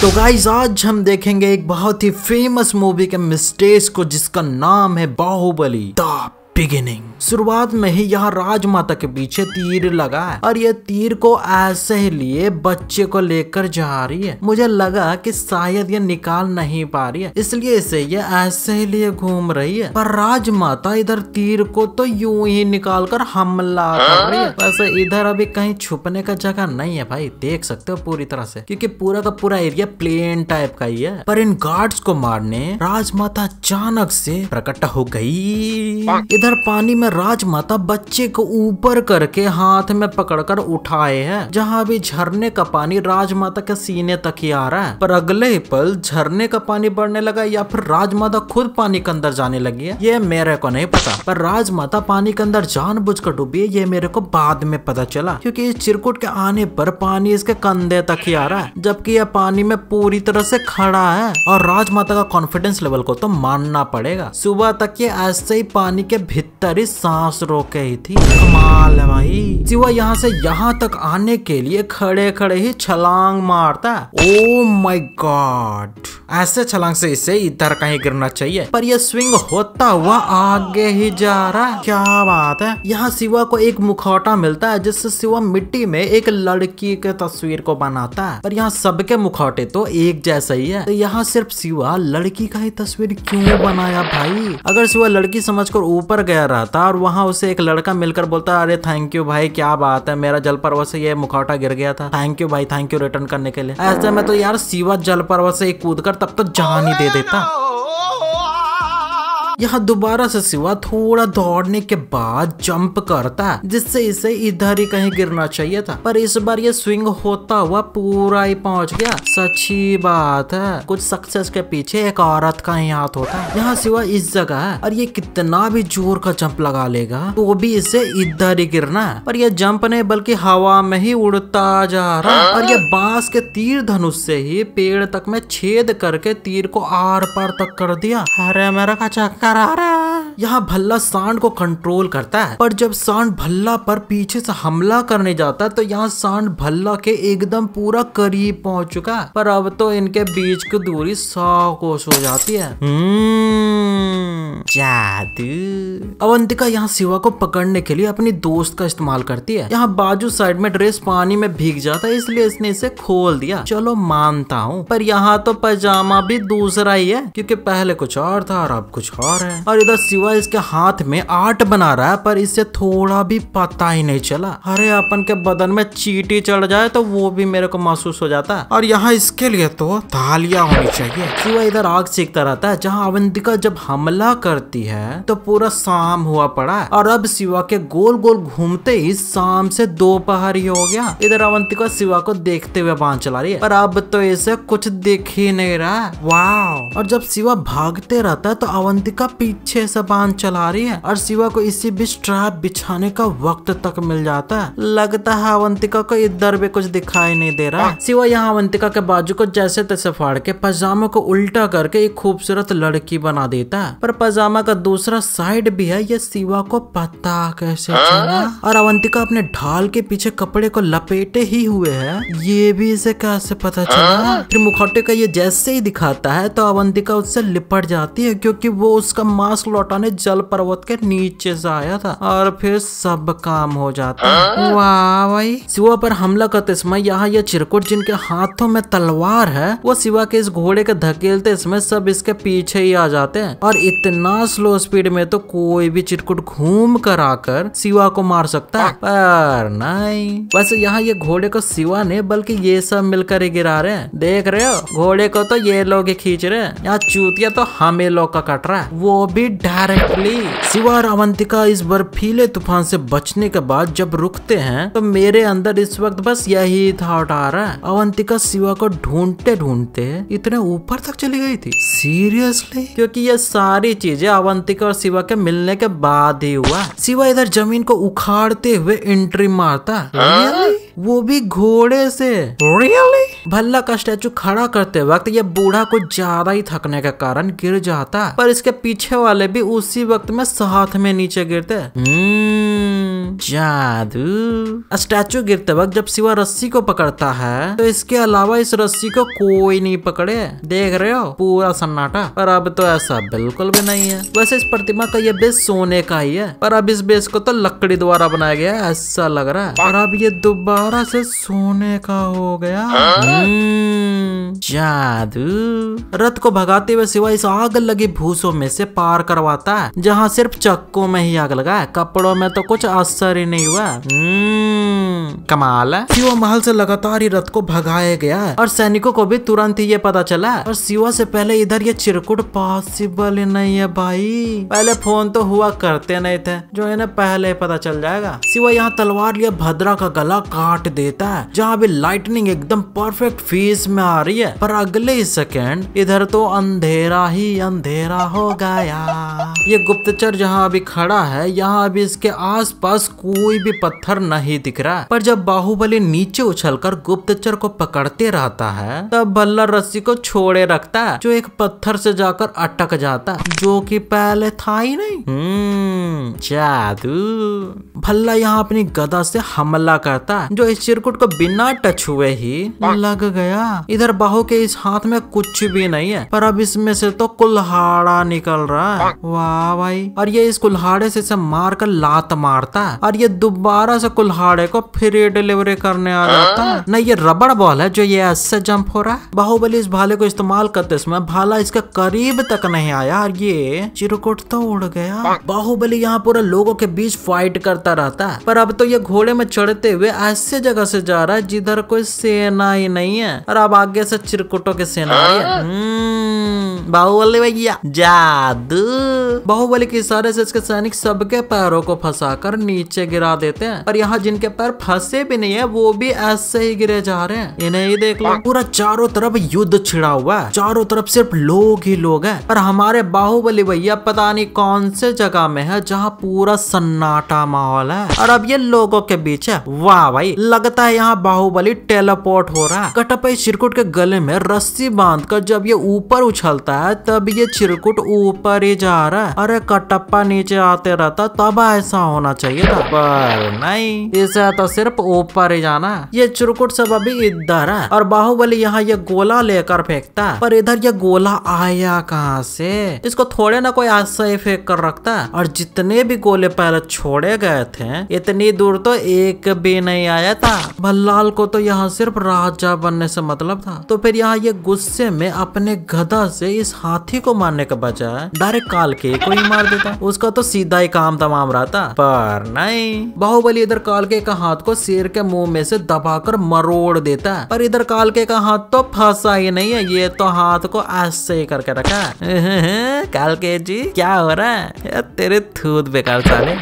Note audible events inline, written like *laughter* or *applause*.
तो गाइज़ आज हम देखेंगे एक बहुत ही फ़ेमस मूवी के मिस्टेक्स को, जिसका नाम है बाहुबली द बिगिनिंग शुरुआत में ही यहाँ राजमाता के पीछे तीर लगा है। और ये तीर को ऐसे ही लिए बच्चे को लेकर जा रही है। मुझे लगा कि शायद ये निकाल नहीं पा रही है। इसलिए इसे ये ऐसे ही लिए घूम रही है। पर राजमाता इधर तीर को तो यूँ ही निकाल कर हमला कर रही है। वैसे इधर अभी कहीं छुपने का जगह नहीं है भाई। देख सकते हो पूरी तरह से। क्योंकि पूरा का पूरा एरिया प्लेन टाइप का ही है। पर इन गार्ड्स को मारने राजमाता अचानक से प्रकट हो गई। इधर पानी में राजमाता बच्चे को ऊपर करके हाथ में पकड़कर उठाए हैं, जहाँ भी झरने का पानी राजमाता के सीने तक ही आ रहा है। पर अगले ही पल झरने का पानी बढ़ने लगा या फिर राजमाता खुद पानी के अंदर जाने लगी है ये मेरे को नहीं पता। पर राजमाता पानी के अंदर जान बुझ कर डूबी है ये मेरे को बाद में पता चला, क्योंकि इस चिरकुट के आने पर पानी इसके कंधे तक ही आ रहा है, जबकि यह पानी में पूरी तरह से खड़ा है, और राजमाता का कॉन्फिडेंस लेवल को तो मानना पड़ेगा। सुबह तक ये ऐसे ही पानी के भीतर ही सांस रोके ही थी। कमाल है भाई। सिवा यहाँ से यहाँ तक आने के लिए खड़े खड़े ही छलांग मारता ओ माय गॉड ऐसे छलांग से इसे इधर कहीं गिरना चाहिए। पर यह स्विंग होता हुआ आगे ही जा रहा है। क्या बात है। यहाँ शिवा को एक मुखौटा मिलता है, जिससे शिवा मिट्टी में एक लड़की के तस्वीर को बनाता है। पर यहाँ सबके मुखौटे तो एक जैसा ही है। तो यहाँ सिर्फ़ शिवा लड़की का ही तस्वीर क्यों बनाया भाई? अगर शिवा लड़की समझकर ऊपर गया रहता और वहाँ उसे एक लड़का मिलकर बोलता, अरे थैंक यू भाई, क्या बात है। मेरा जल पर्वत से ये मुखौटा गिर गया था। थैंक यू भाई थैंक यू रिटर्न करने के लिए। ऐसे में तो यार शिवा जल पर्वत से कूद कर तब तो जान ही दे देता। यहाँ दोबारा से सिवा थोड़ा दौड़ने के बाद जंप करता है, जिससे इसे इधर ही कहीं गिरना चाहिए था। पर इस बार ये स्विंग होता हुआ पूरा ही पहुँच गया। सच्ची बात है, कुछ सक्सेस के पीछे एक औरत का ही हाथ होता है। यहाँ सिवा इस जगह है, और ये कितना भी ज़ोर का जंप लगा लेगा तो भी इसे इधर ही गिरना है। पर यह जंप नहीं, बल्कि हवा में ही उड़ता जा रहा और ये बाँस के तीर धनुष से ही पेड़ तक में छेद करके तीर को आर पार तक कर दिया। अरे मेरा का चक्कर आ रहा है यहाँ भल्ला सांड को कंट्रोल करता है। पर जब सांड भल्ला पर पीछे से हमला करने जाता है तो यहाँ सांड भल्ला के एकदम पूरा करीब पहुँच चुका है। पर अब तो इनके बीच की दूरी सौ कोस हो जाती है। हम्म, जादू। अवंतिका यहाँ शिवा को पकड़ने के लिए अपनी दोस्त का इस्तेमाल करती है। यहाँ बाजू साइड में ड्रेस पानी में भीग जाता है इसलिए इसने इसे खोल दिया। चलो मानता हूँ पर यहाँ तो पजामा भी दूसरा ही है क्योंकि पहले कुछ और था और अब कुछ और है। और इधर शिवा इसके हाथ में आर्ट बना रहा है, पर इसे थोड़ा भी पता ही नहीं चला। अरे, अपन के बदन में चीटी चढ़ जाए तो वो भी मेरे को महसूस हो जाता और यहाँ इसके लिए तो तालियाँ होनी चाहिए। शिवा इधर आग सीखता रहता है, जहाँ अवंतिका जब हमला करती है तो पूरा शाम हुआ पड़ा है। और अब शिवा के गोल गोल घूमते ही शाम से दोपहर ही हो गया। इधर अवंतिका शिवा को देखते हुए बाँध चला रही है, पर अब तो इसे कुछ दिख ही नहीं रहा वाह और जब शिवा भागते रहता है तो अवंतिका पीछे से बाँध चला रही है और शिवा को इसी बीच ट्रैप बिछाने का वक्त तक मिल जाता है। लगता है अवंतिका को इधर भी कुछ दिखाई नहीं दे रहा। शिवा यहाँ अवंतिका के बाजू को जैसे तैसे फाड़ के पजामा को उल्टा करके एक खूबसूरत लड़की बना देता है। पर पजामा का दूसरा साइड भी है ये शिवा को पता कैसे चला? और अवंतिका अपने ढाल के पीछे कपड़े को लपेटे ही हुए है। ये भी इसे कैसे पता चला? फिर मुखौटे का ये जैसे ही दिखाता है तो अवंतिका उससे लिपट जाती है क्योंकि वो उसका मास्क लौटाने जल पर्वत के नीचे से आया था और फिर सब काम हो जाता। वाह भाई। शिवा पर हमला करते समय यहाँ ये चिरकुट जिनके हाथों में तलवार है, वो शिवा के इस घोड़े के धकेलते समय सब इसके पीछे ही आ जाते हैं। और इतना स्लो स्पीड में तो कोई भी चिरकुट घूम कर आकर शिवा को मार सकता है। पर नहीं। वैसे यहाँ ये घोड़े को शिवा ने, बल्कि ये सब मिलकर ही गिरा रहे हैं। देख रहे हो? घोड़े को तो ये लोग खींच रहे हैं। यहाँ चूतिया तो हमें लोग का कट रहा है। वो भी डायरेक्टली शिवा और अवंतिका इस बर्फीले तूफ़ान से बचने के बाद जब रुकते हैं तो मेरे अंदर इस वक्त बस यही थॉट आ रहा है। अवंतिका शिवा को ढूंढते ढूंढते इतने ऊपर तक चली गई थी। सीरियसली क्योंकि ये सारी चीज़ें अवंतिका और शिवा के मिलने के बाद ही हुआ। शिवा इधर ज़मीन को उखाड़ते हुए एंट्री मारता। really? वो भी घोड़े से। रियली भल्ला का स्टैचू खड़ा करते वक्त ये बूढ़ा को ज़्यादा ही थकने के कारण गिर जाता पर इसके पीछे वाले भी उसी वक्त में साथ में नीचे गिरते। जादू। स्टैचू गिरते वक्त जब शिवा रस्सी को पकड़ता है तो इसके अलावा इस रस्सी को कोई नहीं पकड़े। देख रहे हो? पूरा सन्नाटा। पर अब तो ऐसा बिल्कुल भी नहीं है। वैसे इस प्रतिमा का ये बेस सोने का ही है। पर अब इस बेस को तो लकड़ी द्वारा बनाया गया है ऐसा लग रहा है। और अब ये दोबारा से सोने का हो गया। हम्म, जादू। रथ को भगाते हुए सिवा इस आग लगी भूसों में से पार करवाता है जहाँ सिर्फ़ चक्कों में ही आग लगा है। कपड़ों में तो कुछ असर ही नहीं हुआ? हम्म, कमाल है। शिवा महल से लगातार ही रथ को भगाया गया और सैनिकों को भी तुरंत ही ये पता चला। और शिवा से पहले इधर ये चिरकुट पॉसिबल ही नहीं है भाई। पहले फ़ोन तो हुआ करते नहीं थे जो इन्हें पहले ही पता चल जाएगा। शिवा यहाँ तलवार लिया भद्रा का गला काट देता है जहाँ भी लाइटनिंग एकदम परफेक्ट फ़ीस में आ रही है। पर अगले ही सेकेंड इधर तो अंधेरा ही अंधेरा हो गया। ये गुप्तचर जहाँ अभी खड़ा है यहाँ अभी इसके आसपास कोई भी पत्थर नहीं दिख रहा। पर जब बाहुबली नीचे उछलकर गुप्तचर को पकड़ते रहता है, तब भल्ला रस्सी को छोड़े रखता है, जो एक पत्थर से जाकर अटक जाता, जो कि पहले था ही नहीं। हम्म जादू। भल्ला यहाँ अपनी गदा से हमला करता, जो इस चिरकुट को बिना टच हुए ही लग गया। इधर बाहु के इस हाथ में कुछ भी नहीं है, पर अब इसमें से तो कुल्हाड़ा निकल रहा है। वाह भाई, और ये इस कुल्हाड़े से इसे मार कर लात मारता और ये दोबारा से कुल्हाड़े को फ्री डिलीवरी करने आ जाता है। नहीं ये रबड़ बॉल है जो ये ऐसे जंप हो रहा है। बाहुबली इस भाले को इस्तेमाल करते समय भाला इसके करीब तक नहीं आया और ये चिरकुट तो उड़ गया। बाहुबली यहाँ पूरे लोगों के बीच फाइट करता रहता है। पर अब तो ये घोड़े में चढ़ते हुए ऐसे जगह से जा रहा है जिधर कोई सेना ही नहीं है। और अब आगे से चिरकुटों की सेना आ रही है। हम्म, बाहुबली भैया जादू। बाहुबली के इशारे से इसके सैनिक सबके पैरों को फंसाकर नीचे गिरा देते हैं। और यहाँ जिनके पैर फंसे भी नहीं है, वो भी ऐसे ही गिरे जा रहे हैं। इन्हें ही देख लो। पूरा चारों तरफ़ युद्ध छिड़ा हुआ है। चारों तरफ़ सिर्फ़ लोग ही लोग हैं। और हमारे बाहुबली भैया पता नहीं कौन से जगह में है जहाँ पूरा सन्नाटा माहौल है। और अब ये लोगों के बीच है। वाह भाई, लगता है यहाँ बाहुबली टेलीपोर्ट हो रहा है। कटप्पा इस चिरकुट के गले में रस्सी बांधकर जब ये ऊपर उछलता है, तब ये चिरकुट ऊपर ही जा रहा है। अरे कटप्पा नीचे आते रहता, तब ऐसा होना चाहिए था। पर। नहीं। इसे तो सिर्फ़ ऊपर ही जाना। ये चुरकुट सब अभी इधर है। और बाहुबली यहाँ ये गोला लेकर फेंकता पर इधर ये गोला आया कहाँ से? इसको थोड़े ना कोई ऐसा ही फेंक कर रखता और जितने भी गोले पहले छोड़े गए थे, इतनी दूर तो एक भी नहीं आया था। भल्लाल को तो यहाँ सिर्फ़ राजा बनने से मतलब था। तो फिर यहाँ ये गुस्से में अपने गधा से इस हाथी को मारने के बजाय डायरेक्ट काल के को ही मार देता। उसका तो सीधा ही काम तमाम रहता। पर नहीं। बाहुबली इधर कालके का हाथ को शेर के मुँह में से दबाकर मरोड़ देता है। पर इधर कालके का हाथ तो फंसा ही नहीं है, ये तो हाथ को ऐसे ही करके रखा है। *laughs* कालके जी क्या हो रहा है? तेरे थूत बेकार साले।